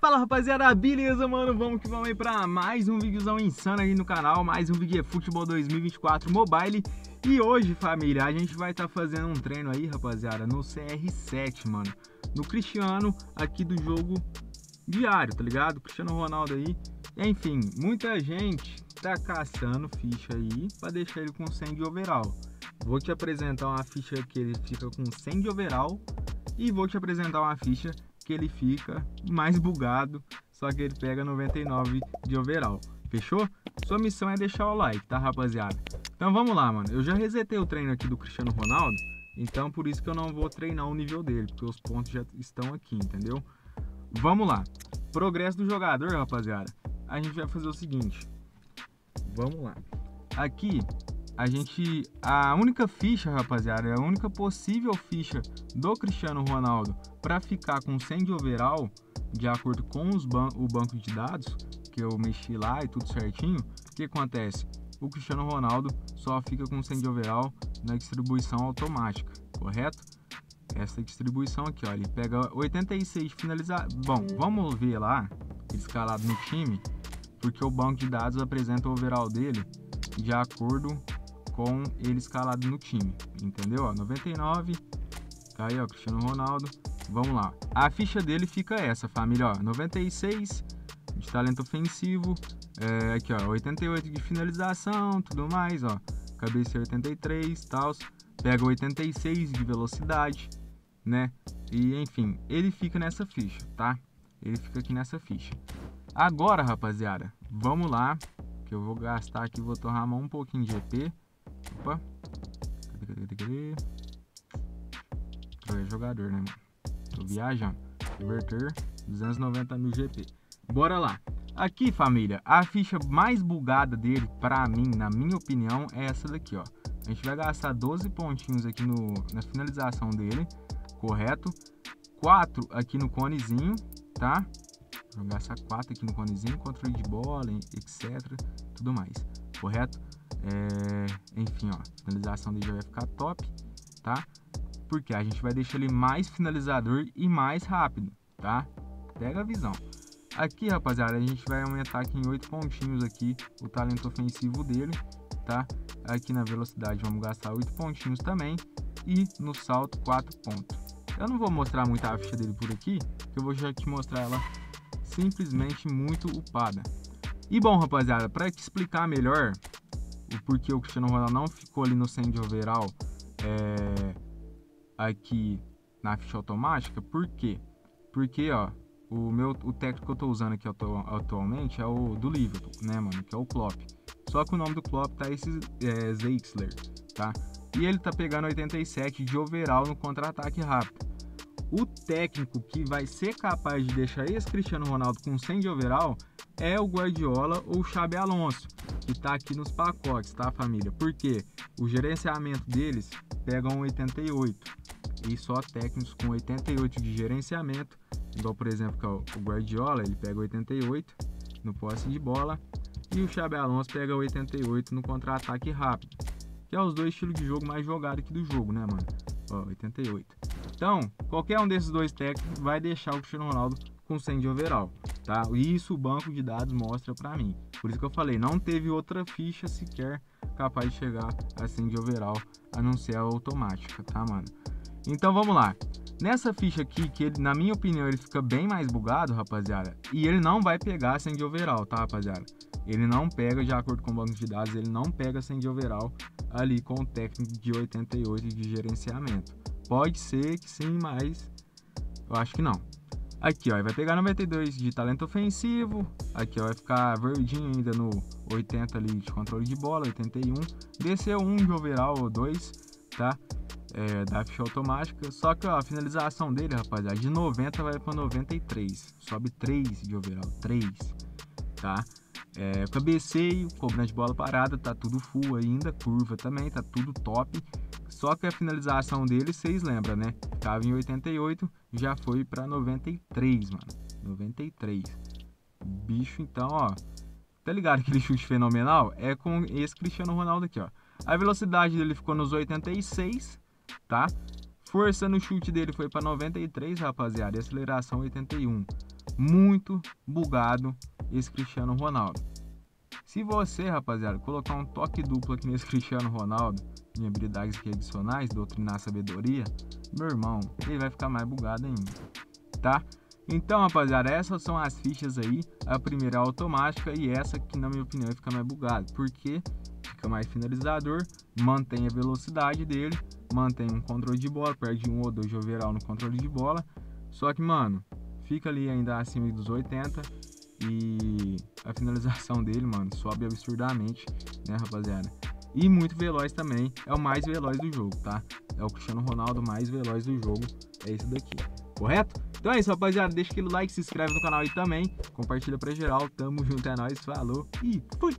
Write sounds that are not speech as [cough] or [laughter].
Fala rapaziada, beleza mano? Vamos que vamos aí pra mais um videozão insano aí no canal Mais um vídeo de Futebol 2024 Mobile E hoje família, a gente vai estar tá fazendo um treino aí rapaziada No CR7 mano No Cristiano aqui do jogo diário, tá ligado? Cristiano Ronaldo aí Enfim, muita gente tá caçando ficha aí Pra deixar ele com 100 de overall Vou te apresentar uma ficha que ele fica com 100 de overall E vou te apresentar uma ficha que ele fica mais bugado, só que ele pega 99 de overall. Fechou? Sua missão é deixar o like, tá, rapaziada? Então vamos lá, mano. Eu já resetei o treino aqui do Cristiano Ronaldo, então por isso que eu não vou treinar o nível dele, porque os pontos já estão aqui, entendeu? Vamos lá. Progresso do jogador, rapaziada. A gente vai fazer o seguinte. Vamos lá. Aqui a gente a única ficha, rapaziada, a única possível ficha do Cristiano Ronaldo para ficar com 100 de overall, de acordo com ban o banco de dados que eu mexi lá e tudo certinho, o que acontece? O Cristiano Ronaldo só fica com 100 de overall na distribuição automática, correto? Essa distribuição aqui, ó, ele pega 86 finalizar. Bom, vamos ver lá escalado no time, porque o banco de dados apresenta o overall dele de acordo com ele escalado no time, entendeu? Ó, 99, tá aí, ó, Cristiano Ronaldo. Vamos lá. A ficha dele fica essa, família, ó, 96 de talento ofensivo, é, aqui, ó, 88 de finalização, tudo mais, ó. Cabeça 83, tal. Pega 86 de velocidade, né? E enfim, ele fica nessa ficha, tá? Ele fica aqui nessa ficha. Agora, rapaziada, vamos lá, que eu vou gastar aqui, vou torrar um pouquinho de EP Opa. Cadê, cadê, cadê, cadê? jogador, né, mano? Tô viajando. Inverter 290 mil GP. Bora lá. Aqui, família, a ficha mais bugada dele, pra mim, na minha opinião, é essa daqui, ó. A gente vai gastar 12 pontinhos aqui no, na finalização dele, correto? 4 aqui no conezinho, tá? Vou gastar 4 aqui no conezinho, controle de bola, etc, tudo mais, correto? É, enfim, ó, a finalização dele vai ficar top, tá? Porque a gente vai deixar ele mais finalizador e mais rápido, tá? Pega a visão. Aqui, rapaziada, a gente vai aumentar aqui em 8 pontinhos aqui o talento ofensivo dele, tá? Aqui na velocidade vamos gastar 8 pontinhos também e no salto 4 pontos. Eu não vou mostrar muito a ficha dele por aqui, que eu vou já te mostrar ela simplesmente muito upada. E bom, rapaziada, para te explicar melhor, o porquê o Cristiano Ronaldo não ficou ali no 100 de overall é, aqui na ficha automática, por quê? Porque, ó, o meu o técnico que eu tô usando aqui atu atualmente é o do Liverpool, né, mano, que é o Klopp. Só que o nome do Klopp tá esse é, Zeixler, tá? E ele tá pegando 87 de overall no contra-ataque rápido. O técnico que vai ser capaz de deixar esse Cristiano Ronaldo com 100 de overall é o Guardiola ou o Xabi Alonso, que está aqui nos pacotes, tá família? Porque o gerenciamento deles pegam 88 e só técnicos com 88 de gerenciamento, igual por exemplo é o Guardiola, ele pega 88 no posse de bola e o Xabi Alonso pega 88 no contra-ataque rápido, que é os dois estilos de jogo mais jogados aqui do jogo, né, mano? Ó, 88. Então, qualquer um desses dois técnicos vai deixar o Cristiano Ronaldo com 100 de overall, tá? Isso o banco de dados mostra para mim. Por isso que eu falei, não teve outra ficha sequer capaz de chegar a 100 de overall, a não ser a automática, tá, mano? Então vamos lá. Nessa ficha aqui, que ele, na minha opinião, ele fica bem mais bugado, rapaziada, e ele não vai pegar 100 de overall, tá, rapaziada? Ele não pega, de acordo com o banco de dados, ele não pega 100 de overall ali com o técnico de 88 de gerenciamento. Pode ser que sim, mas eu acho que não. Aqui, ó, vai pegar 92 de talento ofensivo. Aqui, ó, vai ficar verdinho ainda no 80 ali de controle de bola, 81. Desceu 1 de overall ou 2, tá? É, da ficha automática. Só que ó, a finalização dele, rapaziada, de 90 vai para 93. Sobe 3 de overall, 3, tá? É, cabeceio, cobrança de bola parada, tá tudo full ainda. Curva também, tá tudo top. Só que a finalização dele, vocês lembram, né? Tava em 88, já foi para 93, mano. 93. Bicho, então, ó. Tá ligado aquele chute fenomenal? É com esse Cristiano Ronaldo aqui, ó. A velocidade dele ficou nos 86, tá? Força no chute dele foi para 93, rapaziada. E aceleração 81. muito bugado esse Cristiano Ronaldo. Se você, rapaziada, colocar um toque duplo aqui nesse [laughs] Cristiano Ronaldo, em habilidades adicionais, doutrinar sabedoria, meu irmão, ele vai ficar mais bugado ainda, tá? Então, rapaziada, essas são as fichas aí. A primeira é automática e essa que, na minha opinião, fica mais bugado, porque fica mais finalizador, mantém a velocidade dele, mantém um controle de bola, perde um ou dois overall no controle de bola. Só que, mano, fica ali ainda acima dos 80 e a finalização dele, mano, sobe absurdamente, né, rapaziada? E muito veloz também, é o mais veloz do jogo, tá? É o Cristiano Ronaldo mais veloz do jogo, é esse daqui, correto? Então é isso, rapaziada, deixa aquele like, se inscreve no canal aí também, compartilha pra geral, tamo junto, é nóis, falou e fui!